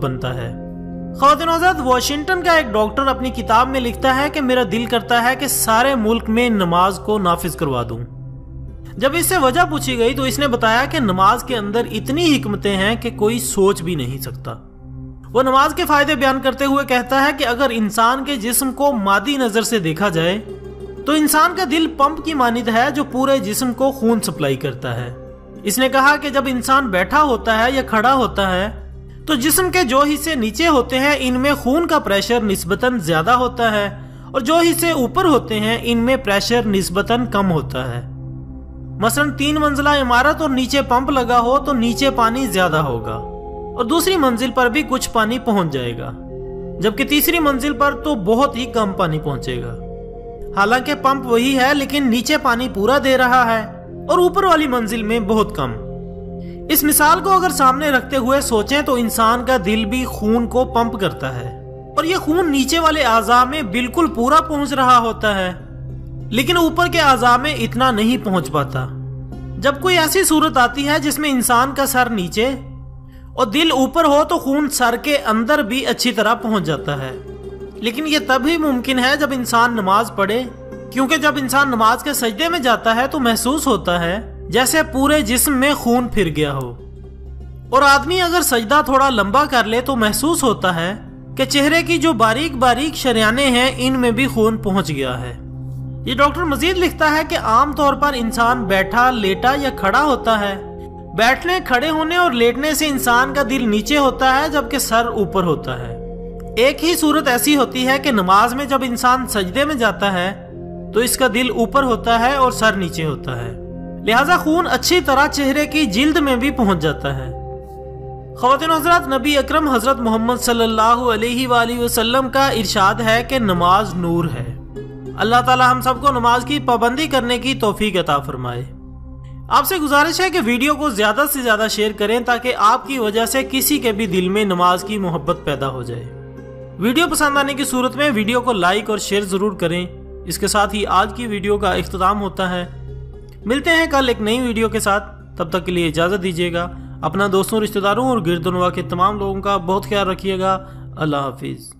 بنتا ہے۔ خواتین حضرت واشنگٹن کا ایک ڈاکٹر اپنی کتاب میں لکھتا ہے کہ میرا دل کرتا ہے کہ سارے ملک میں نماز کو نافذ کروا دوں۔ جب اس سے وجہ پوچھی گئی تو اس نے بتایا کہ نماز کے اندر اتنی حکمتیں ہیں کہ کوئی سوچ بھی نہیں سکتا۔ وہ نماز کے فائدے بیان کرتے ہوئے کہتا ہے کہ اگر انسان کے جسم کو مادی نظر سے دیکھا جائے، تو انسان کا دل پمپ کی مانند ہے جو پورے جسم کو خون سپلائی کرتا ہے۔ اس نے کہا کہ جب انسان بیٹھا ہوتا ہے یا کھڑا ہوتا ہے تو جسم کے جو حصے نیچے ہوتے ہیں، ان میں خون کا پریشر نسبتاً زیادہ ہوتا ہے، اور جو حصے اوپر ہوتے ہیں، ان میں پریشر نسبتاً کم ہوتا ہے۔ مثلا تین منزلہ عمارت اور نیچے پمپ لگا ہو تو نیچے پانی زیادہ ہوگا، اور دوسری منزل پر بھی کچھ پانی پہنچ جائے گا۔ جبکہ تیسری منزل پر تو بہت ہی کم پانی پہنچے گا۔ حالانکہ پمپ وہی ہے، لیکن نیچے پانی پورا دے رہا ہے، اور اوپر والی منزل میں بہت کم۔ اس مثال کو اگر سامنے رکھتے ہوئے سوچیں تو انسان کا دل بھی خون کو پمپ کرتا ہے اور یہ خون نیچے والے اعضاء میں بالکل پورا پہنچ رہا ہوتا ہے، لیکن اوپر کے اعضاء میں اتنا نہیں پہنچ پاتا۔ جب کوئی ایسی صورت آتی ہے جس میں انسان کا سر نیچے اور دل اوپر ہو تو خون سر کے اندر بھی اچھی طرح پہنچ جاتا ہے۔ لیکن یہ تب ہی ممکن ہے جب انسان نماز پڑھے، کیونکہ جب انسان نماز کے سجدے میں جاتا ہے تو محسوس ہوتا ہے جیسے پورے جسم میں خون پھر گیا ہو۔ اور آدمی اگر سجدہ تھوڑا لمبا کر لے تو محسوس ہوتا ہے کہ چہرے کی جو باریک باریک شریانے ہیں، ان میں بھی خون پہنچ گیا ہے۔ یہ ڈاکٹر مزید لکھتا ہے کہ عام طور پر انسان بیٹھا، لیٹا یا کھڑا ہوتا ہے۔ بیٹھنے، کھڑے ہونے اور لیٹنے سے انسان کا دل نیچے ہوتا ہے جبکہ سر اوپر ہوتا ہے۔ ایک ہی صورت ایسی ہوتی ہے کہ نماز میں جب انسان سجدے میں جاتا ہے تو اس کا دل اوپر ہوتا ہے اور سر نیچے ہوتا ہے۔ لہذا خون اچھی طرح چہرے کی جلد میں بھی پہنچ جاتا ہے۔ خواتین حضرات، نبی اکرم حضرت محمد صلی اللہ علیہ وآلہ وسلم کا ارشاد ہے کہ نماز نور ہے۔ اللہ تعالی ہم سب کو نماز کی پابندی کرنے کی توفیق عطا فرمائے۔ آپ سے گزارش ہے کہ ویڈیو کو زیادہ سے زیادہ شیئر کریں تاکہ آپ کی وجہ سے کسی کے بھی دل میں نماز کی محبت پیدا ہو جائے۔ ویڈیو پسند آنے کی صورت میں ویڈیو کو لائک اور شیئر ضرور کریں۔ اس کے ساتھ ہی آج کی ویڈیو کا اختتام ہوتا ہے۔ ملتے ہیں کل ایک نئی ویڈیو کے ساتھ۔ تب تک کے لیے اجازت دیجیے گا۔ اپنا دوستوں، رشتہ داروں اور گردنوا کے تمام لوگوں کا بہت خیال رکھیے گا۔ اللہ حافظ۔